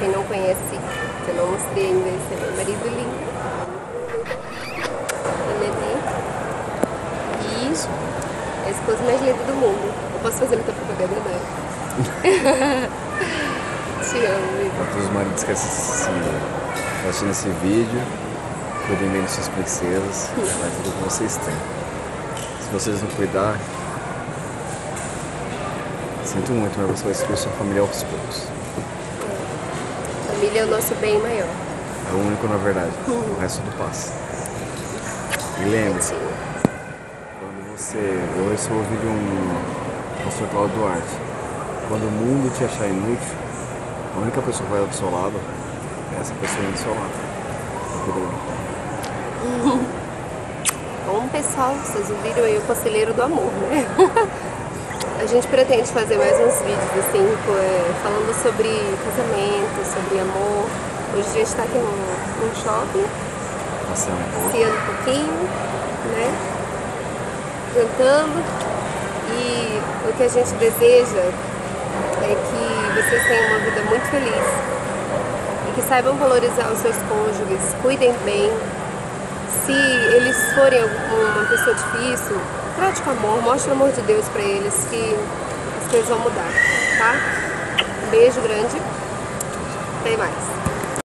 quem não conhece, que eu não mostrei ainda, esse é meu marido lindo. E é a esposa mais linda do mundo. Eu posso fazer muita propaganda, né? Te amo, amigo. Para todos os maridos que assistem, assistindo esse vídeo, cuidem bem de suas princesas, vai tudo que vocês têm. Se vocês não cuidar, sinto muito, mas você vai destruir sua família aos poucos. Família é o nosso bem maior. É o único na verdade. O resto do passa. E lembre-se, quando você. Eu recebi ouvi de um pastor Cláudio Duarte. Quando o mundo te achar inútil, a única pessoa que vai do seu lado é essa pessoa do seu lado. Entendeu? Bom, pessoal, vocês ouviram aí o Conselheiro do Amor, né? A gente pretende fazer mais uns vídeos assim, é, falando sobre casamento, sobre amor. Hoje a gente está aqui num, num shopping, Passeando um pouco. passeando um pouquinho, né? Jantando. E o que a gente deseja é que vocês tenham uma vida muito feliz e que saibam valorizar os seus cônjuges, cuidem bem. Se eles forem uma pessoa difícil, trate com amor, mostre o amor de Deus para eles que as coisas vão mudar, tá? Um beijo grande. Até mais.